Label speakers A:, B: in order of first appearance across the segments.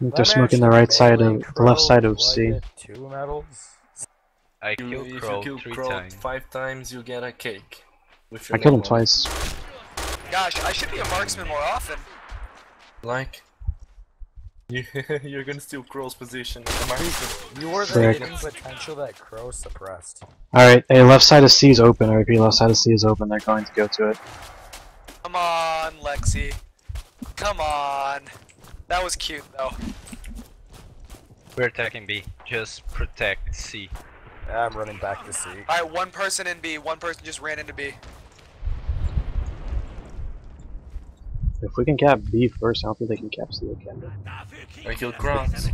A: They're smoking the right side of the left side of C.
B: Two medals.
C: I
D: You,
C: killed
D: if
C: Crow
D: you kill
C: three
D: Crow
C: times.
D: five times, you get a cake.
A: I
D: your
A: killed him
D: name on it.
A: twice.
E: Gosh, I should be a marksman more often.
D: Like, you, you're gonna steal Crow's position. Am I right?
B: You were the
A: Correct.
B: hidden potential that Crow suppressed.
A: Alright, hey, left side of C is open. I repeat, left side of C is open. They're going to go to it.
E: Come on, Lexi. Come on. That was cute though.
C: We're attacking B. Just protect C.
B: Yeah, I'm running back to C.
E: Alright, one person in B, one person just ran into B.
A: If we can cap B first, I don't think they can cap C again.
D: I killed Kronz.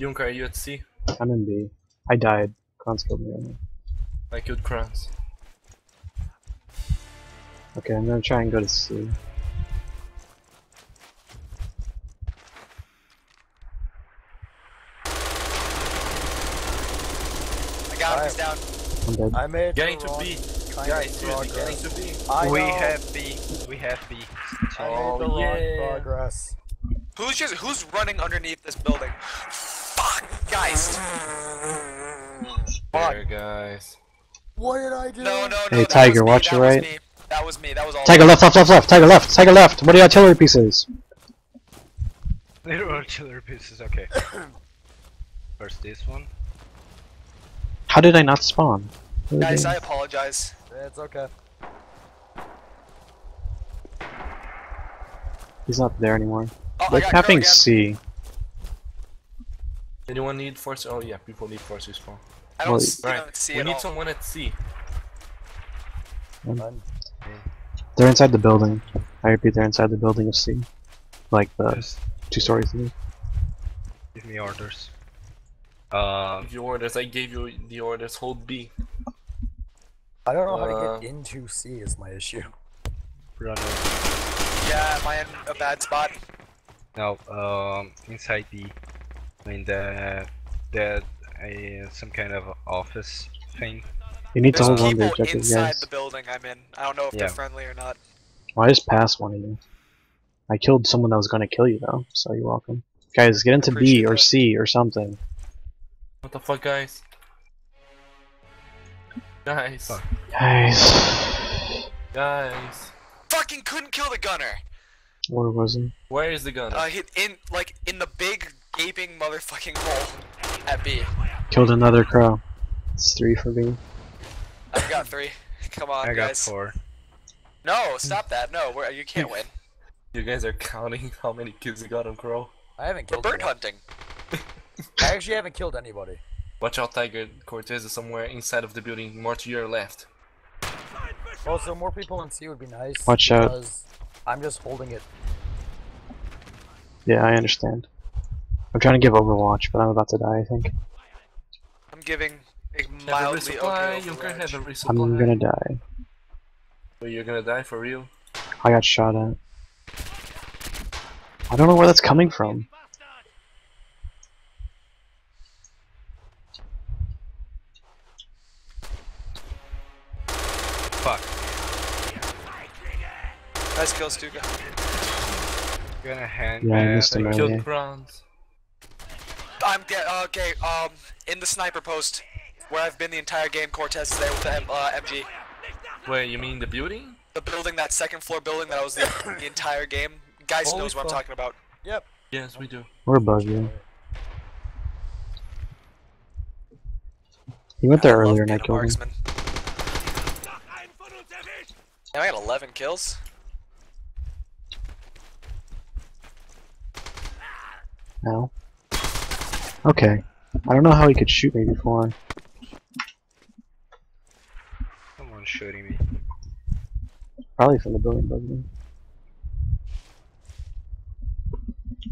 D: Junker, are you at C?
A: I'm in B. I died. Kronz killed me. earlier.
D: I killed Kronz.
A: Okay, I'm gonna try and go to C.
E: I got him, he's
B: Alright.
E: down.
A: I'm dead.
B: I made
D: Get
B: the
D: into B. Guys, seriously, get
B: progress.
D: into B.
B: I
C: we
B: know.
C: have B. We have B.
B: I
D: Oh,
B: made the
D: yeah.
B: wrong progress.
E: Who's just who's running underneath this building? Fuck, guys.
D: There, guys.
B: What did I do?
E: No, no, no.
A: Hey, Tiger, watch your right.
E: me. That was me. That was all.
A: Tiger left, left, left, left. Tiger left. Tiger left. What are the artillery pieces?
C: Little artillery pieces, okay. First this one.
A: How did I not spawn? What
E: Guys. I apologize.
B: It's okay.
A: He's not there anymore.
E: Oh, I
A: They're
E: got
A: capping. C.
D: Anyone need force? Oh yeah, people need force respawn.
E: I don't
A: Well,
E: see,
D: Right.
E: don't see
D: we
E: it
D: need
E: all.
D: someone at C.
B: I'm
A: They're inside the building. I repeat, they're inside the building of C. Like the
C: Just
A: two stories. of it.
C: give me orders. Uh,
D: Give you orders. I gave you the orders. Hold B.
B: I don't know how
D: Uh,
B: to get into C is my issue.
C: run.
E: Yeah, am I in a bad spot?
C: No, um, inside B. I mean the the uh, some kind of office thing.
A: You need to
E: There's
A: hold on to
E: people inside
A: guys.
E: the building I'm in. I don't know if
C: Yeah.
E: they're friendly or not.
A: Well, I just passed one of you. I killed someone that was gonna kill you though, so you're welcome. Guys, get into B or
E: that.
A: C or something.
D: What the fuck, guys? Guys,
C: Fuck.
A: Guys,
D: guys,
E: Fucking couldn't kill the gunner.
A: where was he?
D: where is the gunner?
E: Uh, hit in like in the big gaping motherfucking hole at B.
A: Killed another crow. It's three for B.
E: I've got three. Come on,
C: I got
E: guys.
C: four.
E: No, stop that. No, we're, you can't win.
D: you guys are counting how many kills you got on Crow.
B: I haven't
E: We're
B: killed
E: bird
B: anyone.
E: hunting.
B: I actually haven't killed anybody.
D: Watch out, Tiger. Cortez is somewhere inside of the building, more to your left.
B: Also, more people in C would be nice.
A: Watch out.
B: I'm just holding it.
A: Yeah, I understand. I'm trying to give Overwatch, but I'm about to die. I think
E: I'm giving a mildly
D: resupply.
E: okay
D: You can
E: Overwatch.
D: have a resupply.
A: I'm gonna die.
D: But you're gonna die for real.
A: I got shot at. I don't know where that's coming from.
C: Fuck.
E: Nice kill, Stuka.
C: Gonna hand
A: Yeah, I
C: uh,
A: missed him
D: I
A: earlier.
D: killed Bronze.
E: I'm get okay. Um, in the sniper post where I've been the entire game, Cortez is there with the uh, MG.
D: Wait, you mean the building?
E: The building, that second floor building that I was the, the entire game. Guys
D: Holy
E: knows what I'm talking about. Yep.
D: Yes, we do.
A: We're above you. He went there
E: I
A: earlier and I killed him.
E: marksman. Now I got 11 kills.
A: Now. Okay. I don't know how he could shoot me before.
C: Someone's shooting me.
A: Probably from the building above me.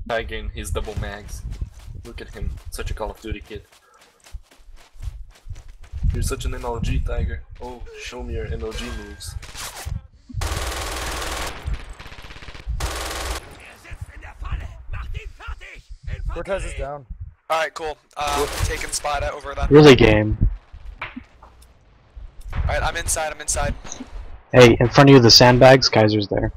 D: Tiger in his double mags. Look at him, such a Call of Duty kid. You're such an MLG, Tiger. Oh, show me your MLG moves.
B: Cortez is down.
E: Alright, cool. Uh, taking spot over that.
A: Really game.
E: Alright, I'm inside, I'm inside.
A: Hey, in front of you the sandbags, Kaiser's there.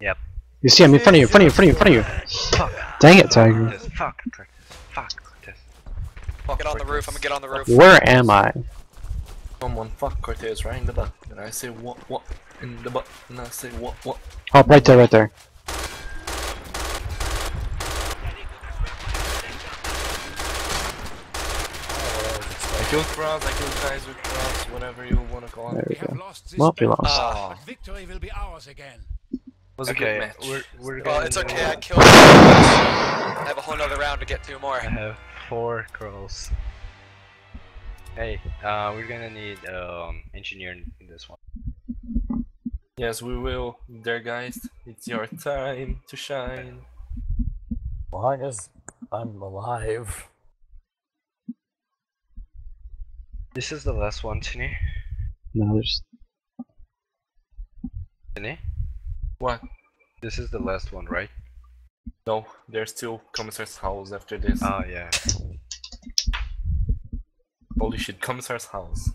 C: Yep.
A: You see him in front of you, in front of you, in front of you, in front of you. Fuck. Dang it, Tiger.
C: Cortez, fuck Cortez, fuck Cortez.
D: Fuck
E: Get on the roof. I'm gonna get on the roof.
A: Where am I?
D: Someone fuck Cortez right in the butt. And I say what what in the butt. And I say what what.
A: Oh, right there, right there.
D: I killed Cross, I killed Kaiser Cross, whatever you wanna call
A: There we
F: We
A: go.
F: lost this
A: Well, we
F: battle,
A: lost.
E: Ah.
F: but victory will be ours again.
D: was a
C: Okay,
D: good match.
C: we're we're
E: Well, it's okay. I killed. I have a whole nother round to get two more.
C: I have four girls. Hey, uh, we're gonna need um engineer in in this one.
D: Yes, we will. There, guys. It's your time to shine.
B: Long as I'm alive.
C: This is the last one, Tini.
A: No, there's.
C: Tini,
D: What?
C: this is the last one, right?
D: No, there's still Commissar's house after this.
C: Oh yeah.
D: Holy shit, Commissar's house.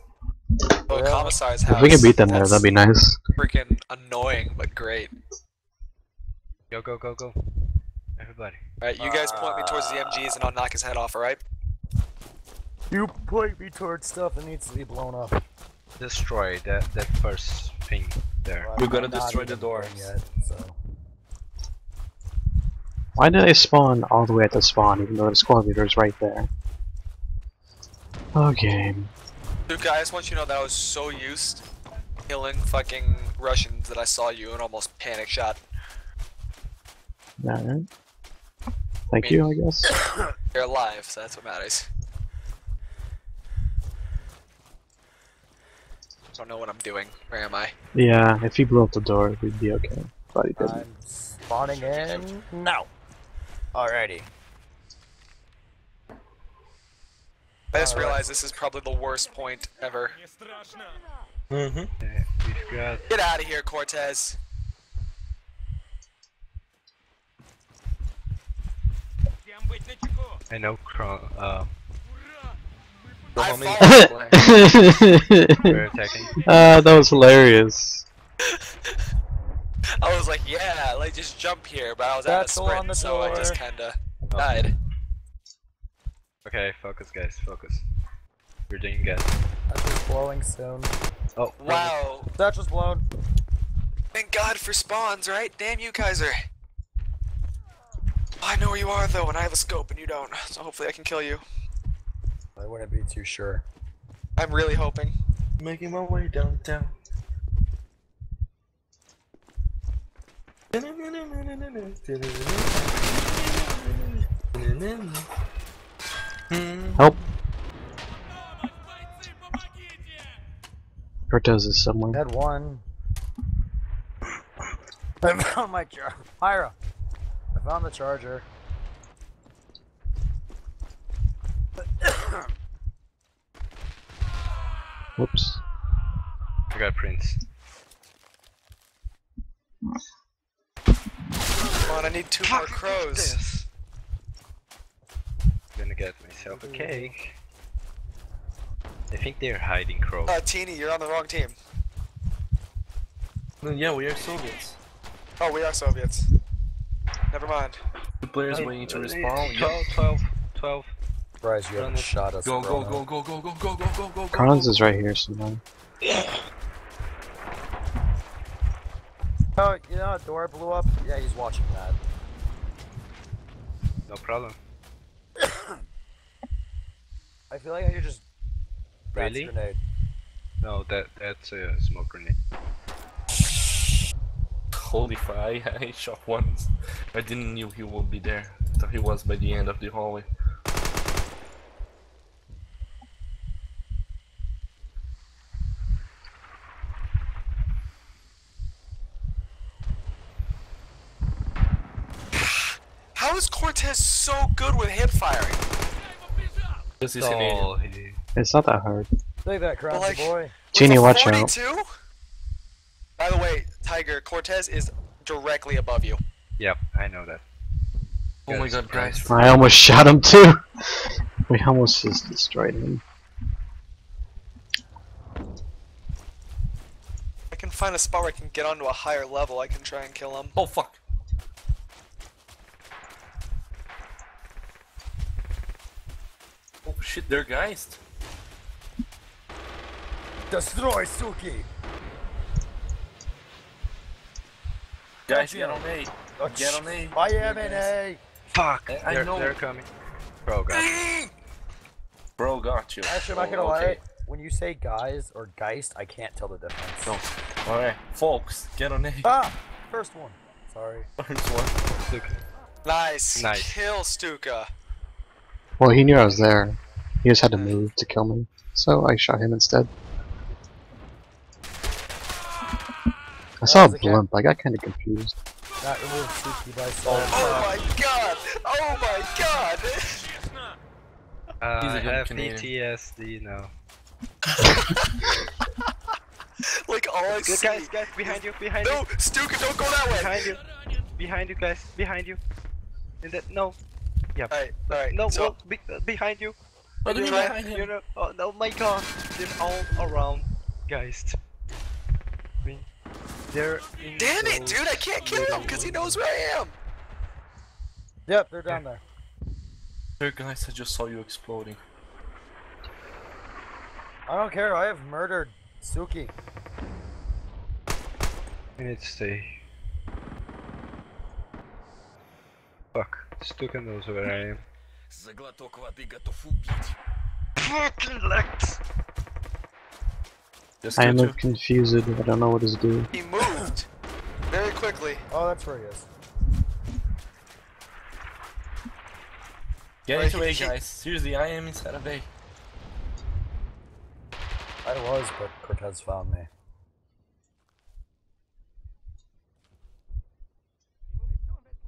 E: Oh,
B: Well,
E: commissar's house.
A: If we can beat them there, that'd be nice.
E: freaking annoying, but great.
C: Go go go go. Everybody.
E: Alright, you guys uh, point me towards the MGs and I'll knock his head off, alright?
B: You point me towards stuff that needs to be blown up.
C: Destroy that that first thing there.
B: Well,
D: You gotta destroy the
B: even
D: doors.
B: Yet, so.
A: Why do they spawn all the way at the spawn, even though the squad leader is right there? Okay.
E: Duke, I just want you to know that I was so used killing fucking Russians that I saw you and almost panic shot.
A: Alright. Thank you, I guess.
E: You're alive, so that's what matters. Don't know what I'm doing. Where am I?
A: Yeah, if he blew up the door, we'd be okay. But he didn't.
B: I'm spawning in now. Alrighty.
E: I just
B: Alright.
E: realized this is probably the worst point ever.
D: Mm-hmm.
C: Okay,
E: Get out of here, Cortez.
C: I know Cron uh
E: I
D: homie.
C: we're attacking.
A: uh, that was hilarious.
E: I was like, yeah, like just jump here, but I was at a
B: Satchel on the
E: sprint, so I just kinda died.
C: Okay, focus guys, focus. We're doing good.
B: That's just blowing soon.
C: Oh
E: Wow.
B: That was blown.
E: Thank God for spawns, right? Damn you, Kaiser. I know where you are though, and I have a scope and you don't, so hopefully I can kill you.
B: I wouldn't be too sure.
E: I'm really hoping.
D: Making my way downtown.
A: Help. Cortez is somewhere.
B: Had one. I found my charger. Pyra. I found the charger.
A: Whoops.
C: I got Prince.
E: Come on, I need two more crows.
C: Gonna get myself a cake. I think they're hiding crows.
E: Uh, Tini, you're on the wrong team.
D: No, yeah, we are Soviets.
E: Oh, we are Soviets. Never mind.
D: The players
C: Hey,
D: waiting to respawn. Yeah.
C: 12, 12, 12.
B: Surprised you haven't shot us.
D: Go, go, go, go, go, go, go, go, go, go, go.
A: Kronz is right here somewhere.
B: Oh, you know, door blew up. Yeah, he's watching that.
C: No problem.
B: I feel like I could just.
C: Really?
B: Grenade.
C: No, that that's a smoke grenade.
D: Holy fry, I shot once. I didn't knew he would be there. I thought he was by the end of the hallway.
E: How is Cortez so good with hip firing?
D: This is
C: Oh, he-
A: It's not that hard.
B: Take that, crappy
E: like-
B: boy.
A: Genie,
E: With a
A: watch out.
E: 42? By the way, Tiger, Cortez is directly above you.
C: Yep, I know that.
D: Oh my god, guys.
A: I almost shot him too. We almost just destroyed him.
E: I can find a spot where I can get onto a higher level. I can try and kill him.
D: Oh fuck. Shit, they're Geist.
B: Destroy Suki!
D: Guys,
B: Gotcha.
D: get on A.
B: Oh,
D: Get on A.
B: I am in A!
C: Fuck!
D: I- I
C: they're,
D: know.
C: they're coming. Bro, God.
D: Bro, got you.
B: Actually, I'm not gonna
D: Oh,
B: lie. When you say guys or Geist, I can't tell the difference.
D: No. Alright, folks, get on A.
B: Ah! First one. Sorry.
D: First one.
C: Look.
E: Nice.
C: Nice.
E: Kill Stuka.
A: Well, he knew I was there. He just had to move to kill me, so I shot him instead. I saw a
B: was a cat.
A: blimp. I got kind of confused.
B: Not remove Suki by
E: Oh
B: side.
E: my god! Oh my god!
C: Uh,
D: He's a
C: I
D: good
C: have
D: Canadian.
C: PTSD now.
E: like all I
C: Good
E: see.
C: guys, guys, behind you, behind
E: No,
C: you, No,
E: Stuka, don't go that way.
C: behind you, behind you, guys, behind you. In that no, Yeah.
E: All right, all right.
C: no,
E: so,
C: well, be, uh, behind you.
D: What do you
C: You're
D: mean
C: right,
D: behind him?
C: you're oh, oh my god, they're all around, guys. I mean, they're in
E: damn it, dude! I can't kill him because he knows where I am.
B: Yep, they're down there.
D: There, guys, I just saw you exploding.
B: I don't care. I have murdered Suki.
C: I need to stay. Fuck, Stuka knows where I am.
F: За глоток воды готов убить.
C: Fucking Lex!
D: Just
A: I
D: kill
A: am
D: two.
A: confused. I don't know what is due.
E: He moved very quickly.
B: Oh, that's where he is.
D: Get
E: Right,
D: into A,
E: he-
D: guys. Seriously, I am inside of A.
B: I was, but Cortez found me.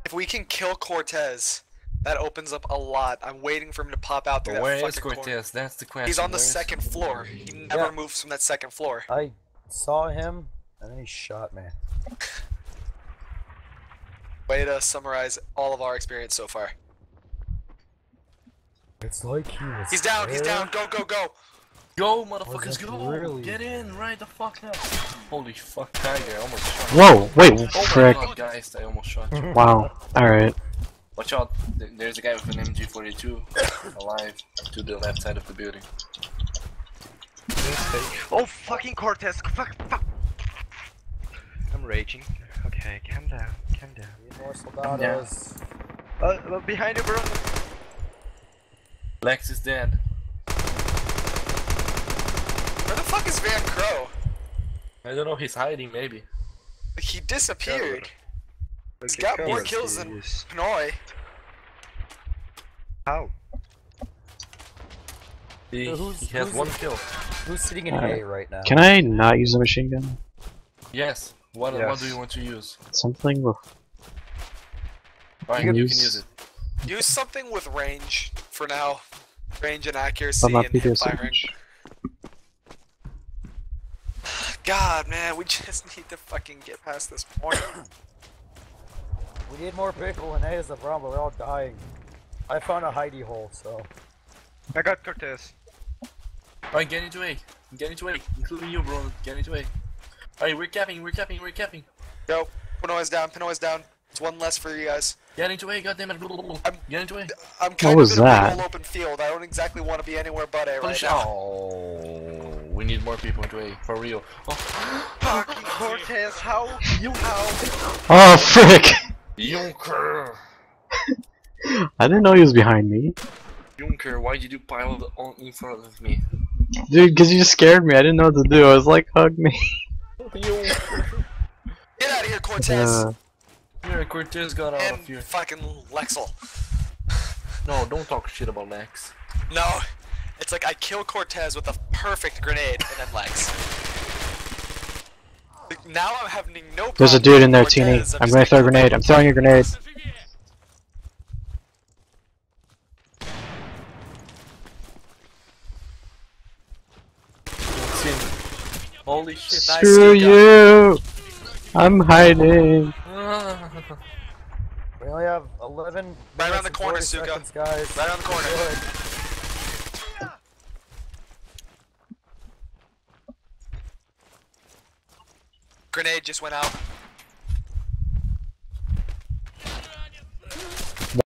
E: If we can kill Cortez, that opens up a lot. I'm waiting for him to pop out through
D: But
E: that
D: where is
E: fucking corner.
D: Cortez? That's the question.
E: He's on the
D: Where is-
E: second floor. He never
B: Yeah.
E: moves from that second floor.
B: I saw him, and then he shot me.
E: Way to summarize all of our experience so far.
B: It's like he was.
E: He's down. He's down. Go go go.
D: Go, motherfuckers, go!
B: really?
D: Get in, right the fuck up! Holy fuck, Tiger, I almost shot.
A: Whoa! Wait,
D: Oh my
A: frick!
D: god, guys, I almost shot you.
A: Wow. All right.
D: Watch out, there's a guy with an MG42 alive to the left side of the building.
C: Oh, fucking Cortez! Fuck, fuck! I'm raging. Okay, calm down, calm down.
B: Need more soldados.
C: Uh, uh, behind you, bro!
D: Lex is dead.
E: Where the fuck is Van Crow?
D: I don't know, he's hiding maybe.
E: He disappeared. He's
C: Okay,
E: got
C: cover
E: more kills than
C: yes.
E: Pinoy.
C: How?
D: He,
B: So who's-
D: he has
B: who's
D: one kill.
B: Who's sitting in
A: Alright.
B: A right now?
A: Can I not use a machine gun?
D: Yes. What, what do you want to use?
A: Something with
D: Alright,
A: can
D: you
A: use-
D: can use it.
E: Use something with range for now. Range and accuracy
A: but not
E: and hip firing. God, man, we just need to fucking get past this point.
B: We need more people and A is the problem. We're all dying. I found a hidey hole, so.
C: I got Cortez.
D: Alright, get into A. Get into A. Including you, bro. Get into A. Alright, we're capping, we're capping, we're capping.
E: Yo, Pinoy's down, Pinoy's down. It's one less for you guys.
D: Get into A, goddammit.
E: I'm-
D: Get into A.
E: I'm kind
A: was
E: of in a
A: that?
E: big old open field. I don't exactly want to be anywhere but A right
D: Push
E: now.
D: Oh, we need more people into A, for real. Oh,
C: Fucking Cortez, how? You how?
A: Oh frick!
D: Junker!
A: I didn't know he was behind me,
D: Junker, why did you pile on in front of me?
A: dude. Because you just scared me. I didn't know what to do. I was like, hug me.
D: Junker!
E: Get out of here, Cortez!
A: Uh,
D: Here, Cortez got out
E: and
D: of here.
E: fucking Lexel.
D: No, don't talk shit about Lex.
E: No, it's like I kill Cortez with a perfect grenade and then Lex. Like, Now I'm having no
A: there's a dude in there,
E: with
A: Tini.
E: Cortez,
A: I'm gonna throw a grenade. I'm throwing a grenade.
D: Holy shit.
A: Screw
E: you,
A: you! I'm hiding.
B: We only have 11
E: Right around
B: minutes
E: the
B: and
E: corner,
B: 40
E: Suka.
B: seconds, guys.
E: Right around the corner. Grenade just went out.